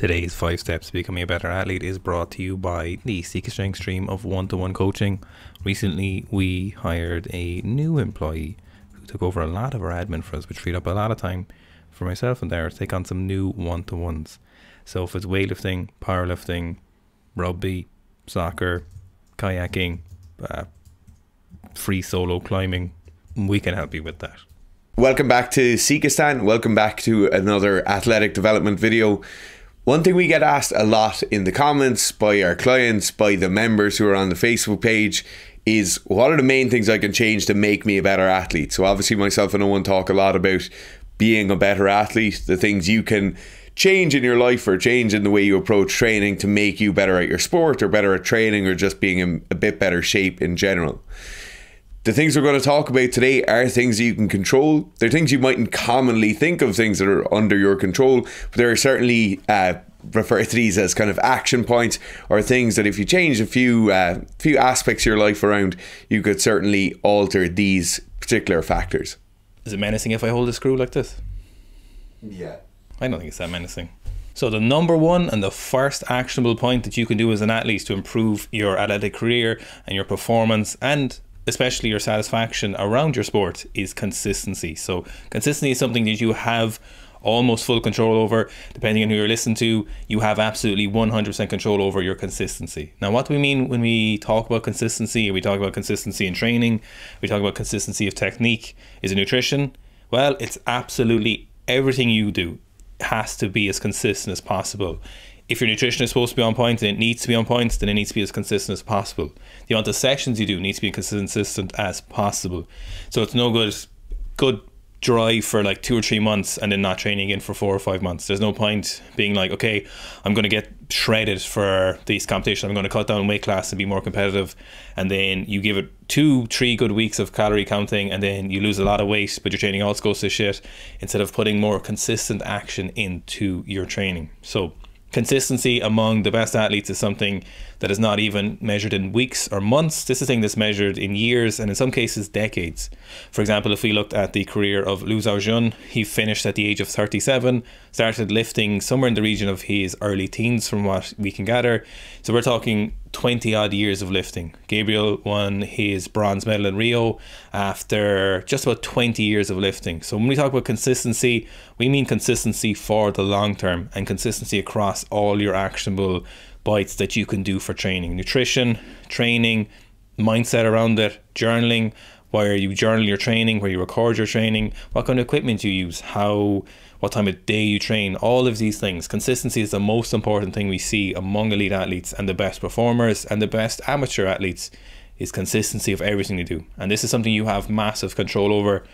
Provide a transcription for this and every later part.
Today's five steps to becoming a better athlete is brought to you by the Sika Strength stream of one to one coaching. Recently, we hired a new employee who took over a lot of our admin for us, which freed up a lot of time for myself and there to take on some new one to ones. So, if it's weightlifting, powerlifting, rugby, soccer, kayaking, uh, free solo climbing, we can help you with that. Welcome back to Sikastan. Welcome back to another athletic development video. One thing we get asked a lot in the comments by our clients, by the members who are on the Facebook page, is what are the main things I can change to make me a better athlete? So, obviously, myself and Owen talk a lot about being a better athlete, the things you can change in your life or change in the way you approach training to make you better at your sport or better at training or just being in a bit better shape in general. The things we're going to talk about today are things you can control. They're things you mightn't commonly think of, things that are under your control, but there are certainly uh, refer to these as kind of action points or things that if you change a few uh, few aspects of your life around, you could certainly alter these particular factors. Is it menacing if I hold a screw like this? Yeah. I don't think it's that menacing. So, the number one and the first actionable point that you can do as an athlete to improve your athletic career and your performance and especially your satisfaction around your sport is consistency. So consistency is something that you have almost full control over. Depending on who you're listening to, you have absolutely 100% control over your consistency. Now, what do we mean when we talk about consistency? We talk about consistency in training, we talk about consistency of technique. Is it nutrition? Well, it's absolutely everything you do has to be as consistent as possible if your nutrition is supposed to be on point and it needs to be on point, then it needs to be as consistent as possible. The amount of sessions you do needs to be as consistent as possible. So it's no good good dry for like two or three months and then not training again for four or five months. There's no point being like, okay, I'm going to get shredded for these competitions. I'm going to cut down weight class and be more competitive. And then you give it two, three good weeks of calorie counting and then you lose a lot of weight, but your training also goes to shit instead of putting more consistent action into your training. So consistency among the best athletes is something that is not even measured in weeks or months. This is a thing that's measured in years and in some cases decades. For example, if we looked at the career of Liu Xiaojun, he finished at the age of 37, started lifting somewhere in the region of his early teens from what we can gather. So we're talking 20 odd years of lifting. Gabriel won his bronze medal in Rio after just about 20 years of lifting. So when we talk about consistency, we mean consistency for the long term and consistency across all your actionable bites that you can do for training nutrition, training, mindset around it, journaling, where you journal your training, where you record your training, what kind of equipment you use, how what time of day you train, all of these things. Consistency is the most important thing we see among elite athletes and the best performers and the best amateur athletes is consistency of everything they do. And this is something you have massive control over.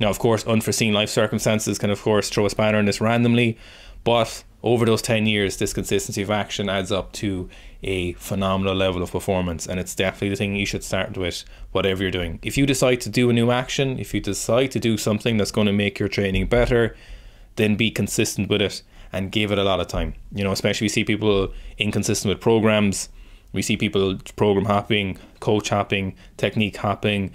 Now, of course, unforeseen life circumstances can, of course, throw a spanner in this randomly, but over those 10 years, this consistency of action adds up to a phenomenal level of performance. And it's definitely the thing you should start with, whatever you're doing. If you decide to do a new action, if you decide to do something that's going to make your training better, then be consistent with it and give it a lot of time. You know, especially we see people inconsistent with programs. We see people program hopping, coach hopping, technique hopping,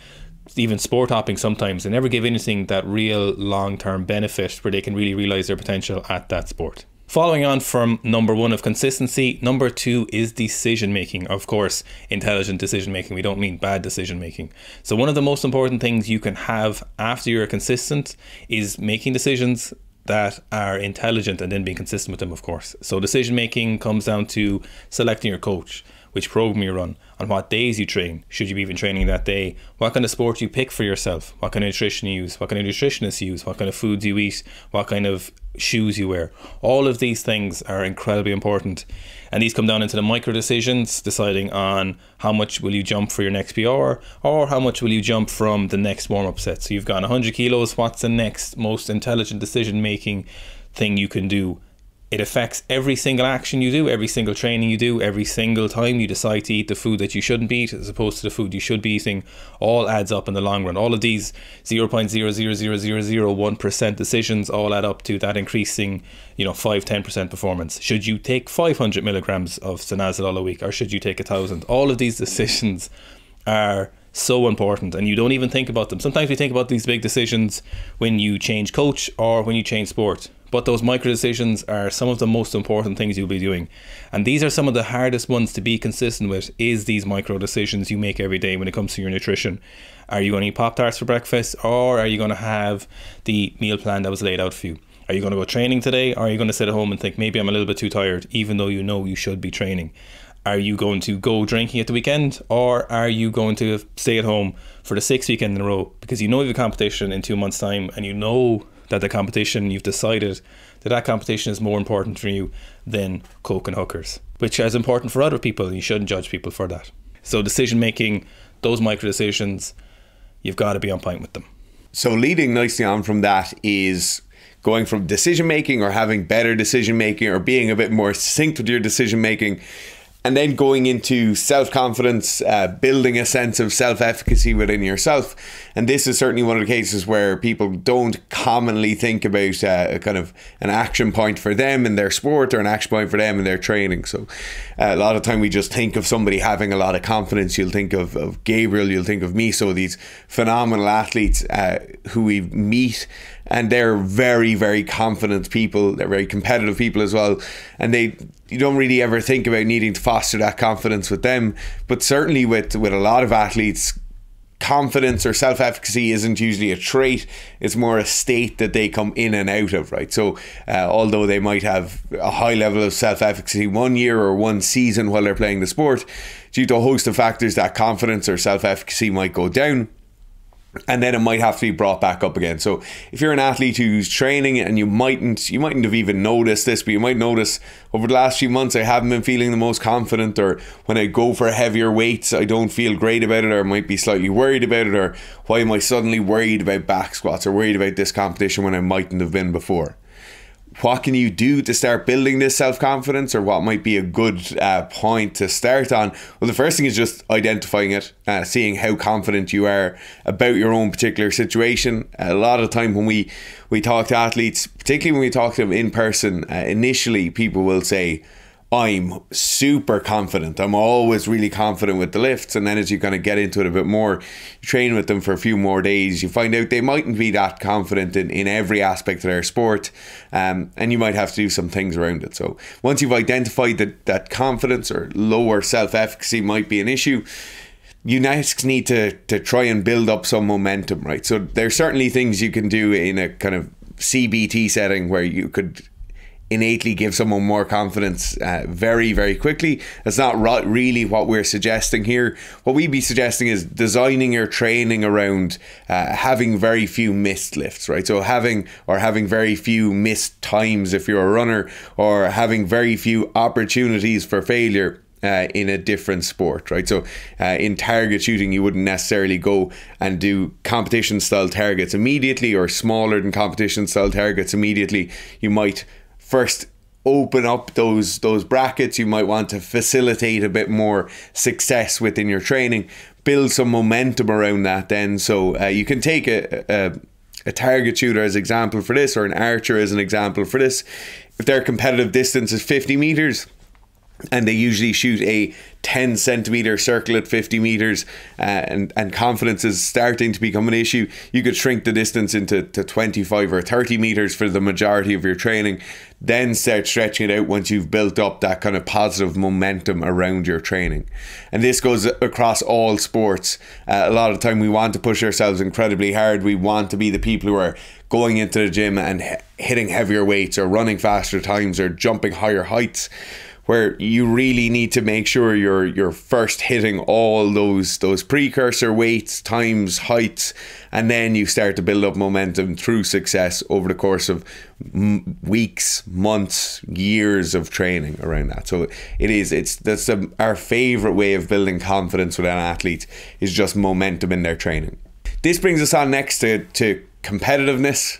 even sport hopping sometimes. They never give anything that real long term benefit where they can really realize their potential at that sport. Following on from number one of consistency, number two is decision making. Of course, intelligent decision making. We don't mean bad decision making. So, one of the most important things you can have after you're consistent is making decisions that are intelligent and then being consistent with them, of course. So, decision making comes down to selecting your coach which program you run, on what days you train, should you be even training that day, what kind of sport you pick for yourself, what kind of nutrition you use, what kind of nutritionists you use, what kind of foods you eat, what kind of shoes you wear. All of these things are incredibly important. And these come down into the micro decisions, deciding on how much will you jump for your next PR or how much will you jump from the next warm up set. So you've got 100 kilos, what's the next most intelligent decision making thing you can do it affects every single action you do, every single training you do, every single time you decide to eat the food that you shouldn't eat as opposed to the food you should be eating. All adds up in the long run. All of these 0.00001% decisions all add up to that increasing, you know, 5 10% performance. Should you take 500 milligrams of Stanozolol a week or should you take a thousand? All of these decisions are so important and you don't even think about them. Sometimes we think about these big decisions when you change coach or when you change sport but those micro decisions are some of the most important things you'll be doing. And these are some of the hardest ones to be consistent with is these micro decisions you make every day when it comes to your nutrition. Are you going to eat Pop Tarts for breakfast or are you going to have the meal plan that was laid out for you? Are you going to go training today or are you going to sit at home and think maybe I'm a little bit too tired even though you know you should be training? Are you going to go drinking at the weekend or are you going to stay at home for the sixth weekend in a row because you know you have a competition in two months' time and you know that the competition you've decided that that competition is more important for you than coke and hookers, which is important for other people. You shouldn't judge people for that. So decision making, those micro decisions, you've got to be on point with them. So leading nicely on from that is going from decision making or having better decision making or being a bit more synced with your decision making and then going into self confidence, uh, building a sense of self efficacy within yourself. And this is certainly one of the cases where people don't commonly think about uh, a kind of an action point for them in their sport or an action point for them in their training. So uh, a lot of time we just think of somebody having a lot of confidence. You'll think of, of Gabriel, you'll think of me. So these phenomenal athletes uh, who we meet and they're very very confident people. They're very competitive people as well. And they you don't really ever think about needing to foster that confidence with them. But certainly with with a lot of athletes confidence or self efficacy isn't usually a trait, it's more a state that they come in and out of, right? So, uh, although they might have a high level of self efficacy one year or one season while they're playing the sport, due to a host of factors, that confidence or self efficacy might go down and then it might have to be brought back up again. So if you're an athlete who's training and you mightn't you mightn't have even noticed this, but you might notice over the last few months I haven't been feeling the most confident or when I go for heavier weights I don't feel great about it or I might be slightly worried about it or why am I suddenly worried about back squats or worried about this competition when I mightn't have been before what can you do to start building this self confidence, or what might be a good uh, point to start on? Well, the first thing is just identifying it, uh, seeing how confident you are about your own particular situation. A lot of time when we we talk to athletes, particularly when we talk to them in person, uh, initially people will say, I'm super confident. I'm always really confident with the lifts. And then as you kind of get into it a bit more, train with them for a few more days, you find out they mightn't be that confident in, in every aspect of their sport. Um, and you might have to do some things around it. So once you've identified that, that confidence or lower self efficacy might be an issue, you next need to to try and build up some momentum, right? So there's certainly things you can do in a kind of CBT setting where you could innately give someone more confidence uh, very very quickly that's not really what we're suggesting here what we'd be suggesting is designing your training around uh, having very few missed lifts right so having or having very few missed times if you're a runner or having very few opportunities for failure uh, in a different sport, right? So, uh, in target shooting, you wouldn't necessarily go and do competition style targets immediately or smaller than competition style targets immediately. You might first open up those those brackets. You might want to facilitate a bit more success within your training build some momentum around that then. So uh, you can take a, a, a target shooter as example for this or an archer as an example for this. If their competitive distance is 50 meters and they usually shoot a 10 centimeter circle at 50 meters uh, and, and confidence is starting to become an issue. You could shrink the distance into to 25 or 30 meters for the majority of your training then start stretching it out once you've built up that kind of positive momentum around your training. And this goes across all sports. Uh, a lot of the time we want to push ourselves incredibly hard. We want to be the people who are going into the gym and hitting heavier weights or running faster times or jumping higher heights where you really need to make sure you're you're first hitting all those those precursor weights, times, heights, and then you start to build up momentum through success over the course of weeks, months, years of training around that. So it is it's that's our favorite way of building confidence with an athlete is just momentum in their training. This brings us on next to, to competitiveness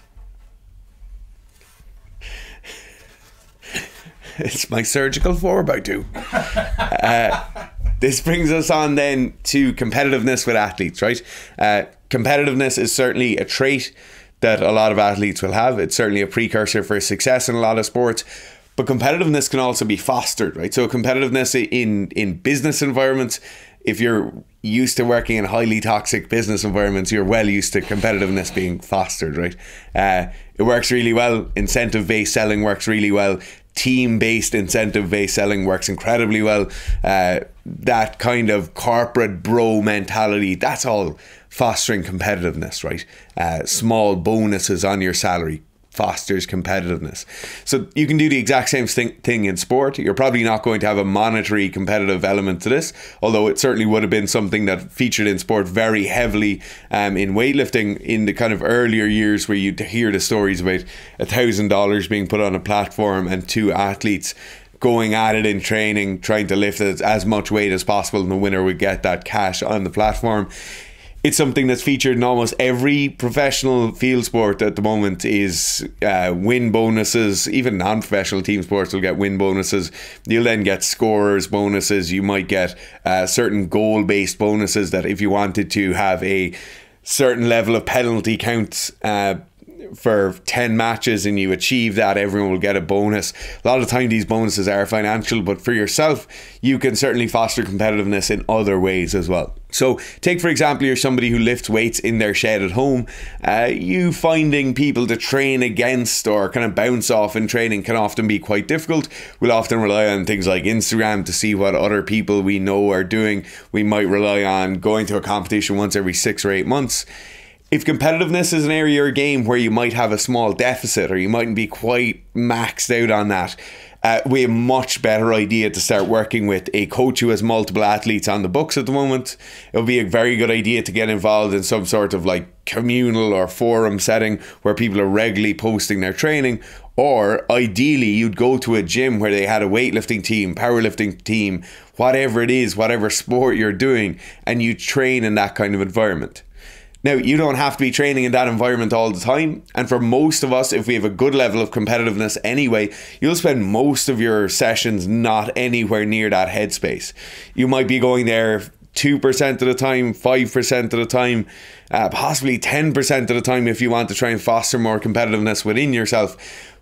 it's my surgical four by two. Uh, this brings us on then to competitiveness with athletes, right? Uh, competitiveness is certainly a trait that a lot of athletes will have. It's certainly a precursor for success in a lot of sports. But competitiveness can also be fostered, right? So competitiveness in in business environments if you're used to working in highly toxic business environments, you're well used to competitiveness being fostered, right? Uh, it works really well. Incentive based selling works really well. Team based incentive based selling works incredibly well. Uh, that kind of corporate bro mentality, that's all fostering competitiveness, right? Uh, small bonuses on your salary, fosters competitiveness. So you can do the exact same thing in sport. You're probably not going to have a monetary competitive element to this, although it certainly would have been something that featured in sport very heavily um, in weightlifting in the kind of earlier years where you'd hear the stories about a thousand dollars being put on a platform and two athletes going at it in training, trying to lift as much weight as possible, and the winner would get that cash on the platform it's something that's featured in almost every professional field sport at the moment is uh, win bonuses. Even non-professional team sports will get win bonuses. You'll then get scorers bonuses. You might get uh, certain goal-based bonuses that if you wanted to have a certain level of penalty counts uh, for 10 matches and you achieve that, everyone will get a bonus. A lot of the time, these bonuses are financial, but for yourself, you can certainly foster competitiveness in other ways as well. So, take for example, you're somebody who lifts weights in their shed at home. Uh, you finding people to train against or kind of bounce off in training can often be quite difficult. We'll often rely on things like Instagram to see what other people we know are doing. We might rely on going to a competition once every six or eight months if competitiveness is an area or game where you might have a small deficit or you mightn't be quite maxed out on that, uh, we have a much better idea to start working with a coach who has multiple athletes on the books at the moment. It would be a very good idea to get involved in some sort of like communal or forum setting where people are regularly posting their training. Or ideally, you'd go to a gym where they had a weightlifting team, powerlifting team, whatever it is, whatever sport you're doing, and you train in that kind of environment. Now, you don't have to be training in that environment all the time. And for most of us, if we have a good level of competitiveness anyway, you'll spend most of your sessions not anywhere near that headspace. You might be going there 2% of the time, 5% of the time, uh, possibly 10% of the time if you want to try and foster more competitiveness within yourself.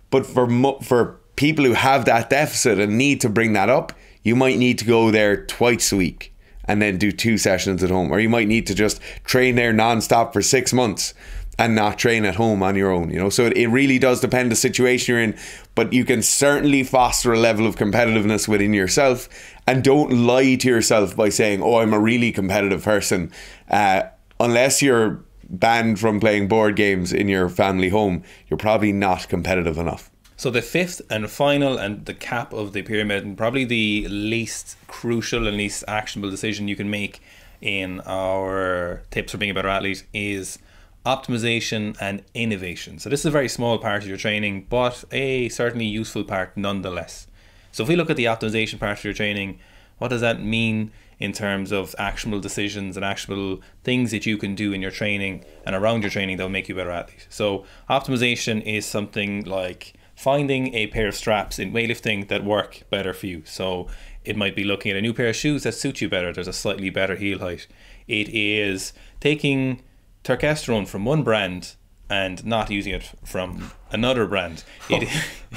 But for, for people who have that deficit and need to bring that up, you might need to go there twice a week and then do two sessions at home. Or you might need to just train there non-stop for six months and not train at home on your own, you know. So it, it really does depend the situation you're in, but you can certainly foster a level of competitiveness within yourself and don't lie to yourself by saying, "Oh, I'm a really competitive person." Uh, unless you're banned from playing board games in your family home, you're probably not competitive enough. So the fifth and final and the cap of the pyramid, and probably the least crucial and least actionable decision you can make in our tips for being a better athlete is optimization and innovation. So this is a very small part of your training, but a certainly useful part nonetheless. So if we look at the optimization part of your training, what does that mean in terms of actionable decisions and actionable things that you can do in your training and around your training that will make you a better athlete? So optimization is something like finding a pair of straps in weightlifting that work better for you. So it might be looking at a new pair of shoes that suit you better. There's a slightly better heel height. It is taking testosterone from one brand and not using it from another brand. Oh. It,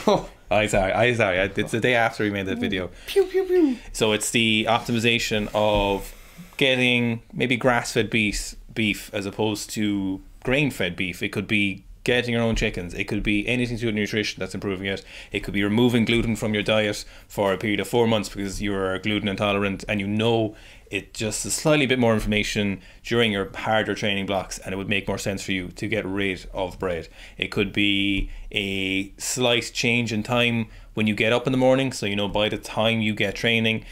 oh. I sorry, I sorry. It's the day after we made that video. Pew pew pew. So it's the optimization of getting maybe grass-fed beef, beef as opposed to grain-fed beef. It could be getting your own chickens. It could be anything to do with nutrition that's improving it. It could be removing gluten from your diet for a period of four months because you're gluten intolerant and you know it just a slightly bit more information during your harder training blocks and it would make more sense for you to get rid of bread. It could be a slight change in time when you get up in the morning so you know by the time you get training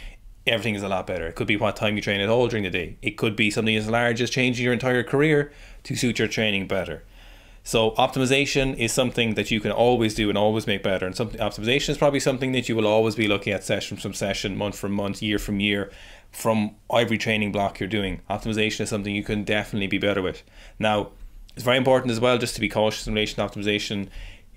everything is a lot better. It could be what time you train at all during the day. It could be something as large as changing your entire career to suit your training better. So optimization is something that you can always do and always make better. And something optimization is probably something that you will always be looking at session from session, month from month, year from year, from every training block you're doing. Optimization is something you can definitely be better with. Now, it's very important as well just to be cautious in relation to optimization.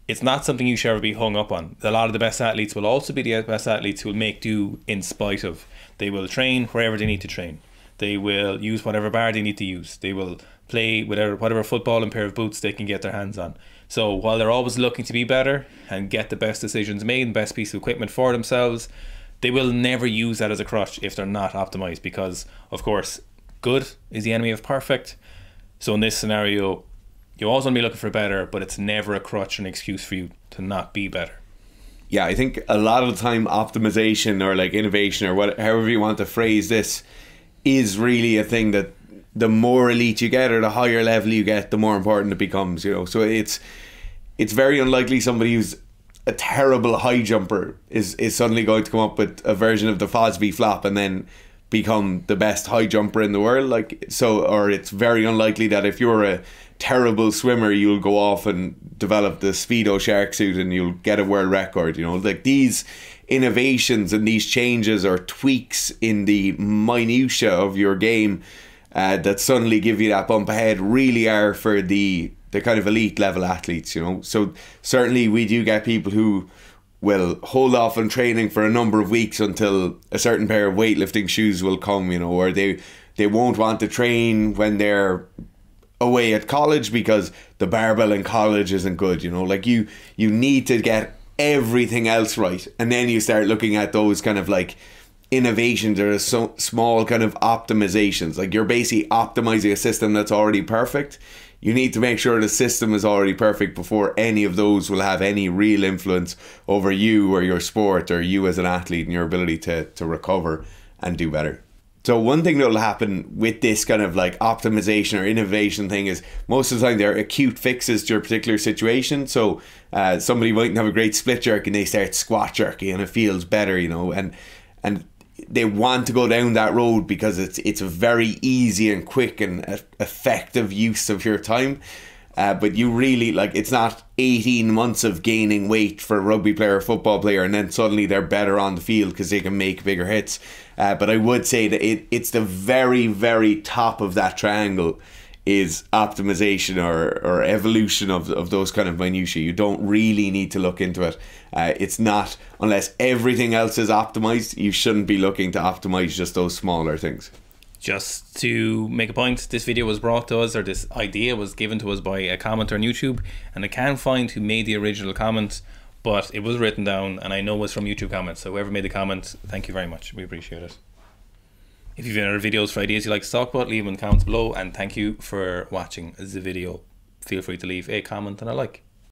It's not something you should ever be hung up on. A lot of the best athletes will also be the best athletes who will make do in spite of. They will train wherever they need to train. They will use whatever bar they need to use. They will play whatever whatever football and pair of boots they can get their hands on. So while they're always looking to be better and get the best decisions made, the best piece of equipment for themselves, they will never use that as a crutch if they're not optimized because, of course, good is the enemy of perfect. So in this scenario, you always want to be looking for better, but it's never a crutch and an excuse for you to not be better. Yeah, I think a lot of the time optimization or like innovation or whatever you want to phrase this, is really a thing that the more elite you get or the higher level you get, the more important it becomes. You know, so it's it's very unlikely somebody who's a terrible high jumper is is suddenly going to come up with a version of the Fosbury flop and then become the best high jumper in the world. Like so, or it's very unlikely that if you're a terrible swimmer, you'll go off and develop the speedo shark suit and you'll get a world record. You know, like these innovations and these changes or tweaks in the minutia of your game uh, that suddenly give you that bump ahead really are for the the kind of elite level athletes, you know. So certainly we do get people who will hold off on training for a number of weeks until a certain pair of weightlifting shoes will come, you know, or they they won't want to train when they're away at college because the barbell in college isn't good, you know. Like you you need to get everything else right and then you start looking at those kind of like innovations or so small kind of optimizations. Like you're basically optimizing a system that's already perfect. You need to make sure the system is already perfect before any of those will have any real influence over you or your sport or you as an athlete and your ability to, to recover and do better. So one thing that'll happen with this kind of like optimization or innovation thing is most of the time they're acute fixes to a particular situation. So uh, somebody mightn't have a great split jerk and they start squat jerky and it feels better, you know, and and they want to go down that road because it's it's a very easy and quick and effective use of your time. Uh, but you really like it's not 18 months of gaining weight for a rugby player or football player and then suddenly they're better on the field because they can make bigger hits uh, but i would say that it, it's the very very top of that triangle is optimization or, or evolution of, of those kind of minutiae. You don't really need to look into it. Uh, it's not, unless everything else is optimized, you shouldn't be looking to optimize just those smaller things. Just to make a point, this video was brought to us, or this idea was given to us by a commenter on YouTube, and I can't find who made the original comment, but it was written down, and I know it was from YouTube comments. So whoever made the comment, thank you very much. We appreciate it. If you've any other videos for ideas you'd like to talk about, leave them in the comments below. And thank you for watching the video. Feel free to leave a comment and a like.